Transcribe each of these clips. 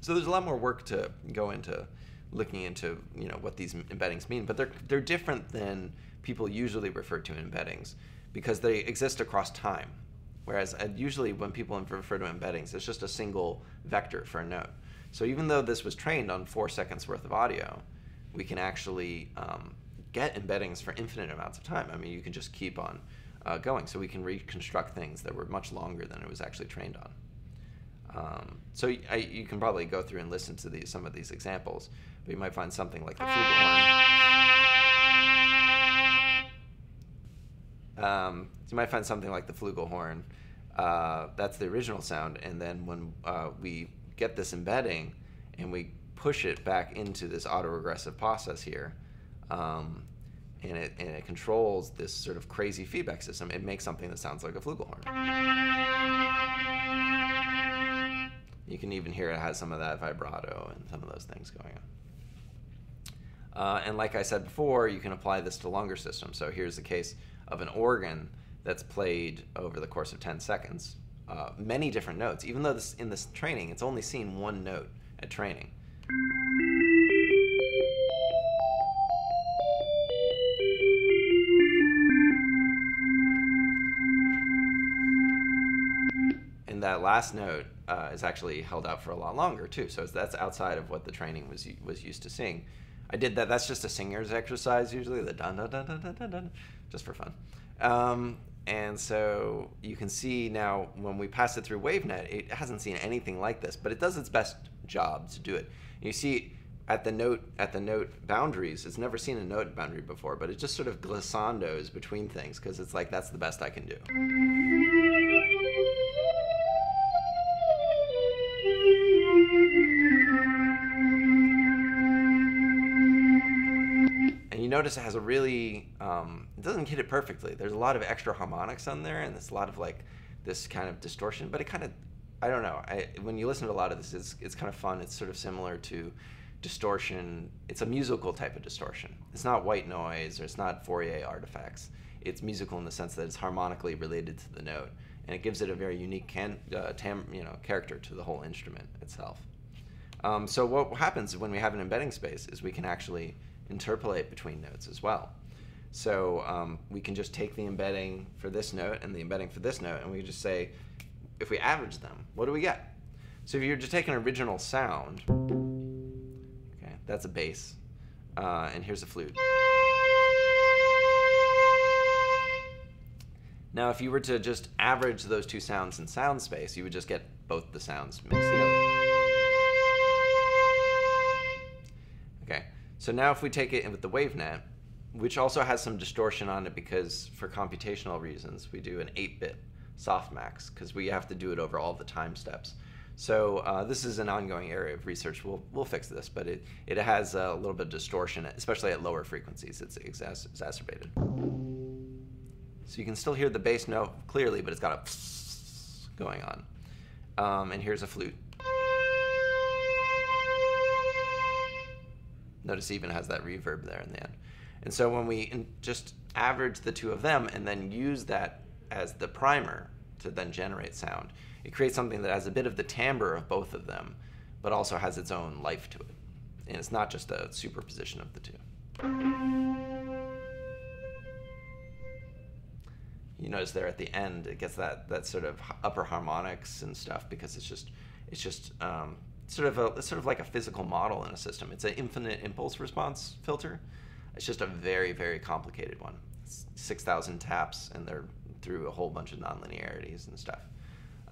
So there's a lot more work to go into looking into you know what these embeddings mean, but they're they're different than people usually refer to embeddings because they exist across time. Whereas uh, usually when people refer to embeddings, it's just a single vector for a note. So even though this was trained on four seconds worth of audio, we can actually um, get embeddings for infinite amounts of time. I mean, you can just keep on uh, going. So we can reconstruct things that were much longer than it was actually trained on. Um, so I, you can probably go through and listen to these, some of these examples, but you might find something like the flugelhorn. Um, you might find something like the flugelhorn. Uh, that's the original sound, and then when uh, we get this embedding and we push it back into this autoregressive process here, um, and it and it controls this sort of crazy feedback system. It makes something that sounds like a flugelhorn. You can even hear it has some of that vibrato and some of those things going on. Uh, and like I said before, you can apply this to longer systems. So here's the case of an organ that's played over the course of 10 seconds. Uh, many different notes, even though this, in this training, it's only seen one note at training. And that last note uh, is actually held out for a lot longer too. So that's outside of what the training was was used to seeing. I did that. That's just a singer's exercise usually, the dun dun dun dun dun dun, dun just for fun. Um, and so you can see now when we pass it through WaveNet, it hasn't seen anything like this, but it does its best job to do it. You see at the note at the note boundaries, it's never seen a note boundary before, but it just sort of glissandos between things because it's like that's the best I can do. Notice it has a really um, it doesn't hit it perfectly. There's a lot of extra harmonics on there, and there's a lot of like this kind of distortion. But it kind of I don't know. I, when you listen to a lot of this, it's it's kind of fun. It's sort of similar to distortion. It's a musical type of distortion. It's not white noise or it's not Fourier artifacts. It's musical in the sense that it's harmonically related to the note, and it gives it a very unique can, uh, tam, you know character to the whole instrument itself. Um, so what happens when we have an embedding space is we can actually interpolate between notes as well. So um, we can just take the embedding for this note and the embedding for this note, and we just say, if we average them, what do we get? So if you're just taking an original sound, okay, that's a bass, uh, and here's a flute. Now, if you were to just average those two sounds in sound space, you would just get both the sounds mixed together. So now if we take it in with the WaveNet, which also has some distortion on it because for computational reasons, we do an 8-bit softmax because we have to do it over all the time steps. So uh, this is an ongoing area of research. We'll, we'll fix this, but it, it has a little bit of distortion, especially at lower frequencies. It's exacerbated. So you can still hear the bass note clearly, but it's got a going on. Um, and here's a flute. Notice even has that reverb there in the end. And so when we just average the two of them and then use that as the primer to then generate sound, it creates something that has a bit of the timbre of both of them, but also has its own life to it. And it's not just a superposition of the two. You notice there at the end, it gets that, that sort of upper harmonics and stuff because it's just, it's just um, sort of a it's sort of like a physical model in a system. It's an infinite impulse response filter. It's just a very very complicated one. It's Six thousand taps, and they're through a whole bunch of nonlinearities and stuff.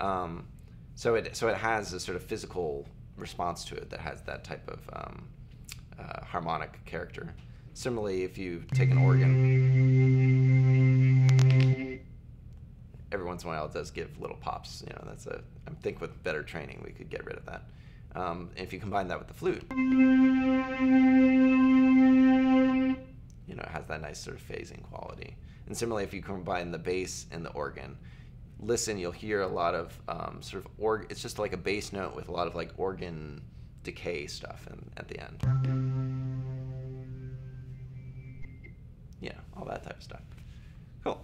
Um, so it so it has a sort of physical response to it that has that type of um, uh, harmonic character. Similarly, if you take an organ, every once in a while it does give little pops. You know, that's a. I think with better training we could get rid of that. Um, if you combine that with the flute, you know, it has that nice sort of phasing quality. And similarly, if you combine the bass and the organ, listen, you'll hear a lot of um, sort of org. It's just like a bass note with a lot of like organ decay stuff in, at the end. Yeah, all that type of stuff. Cool.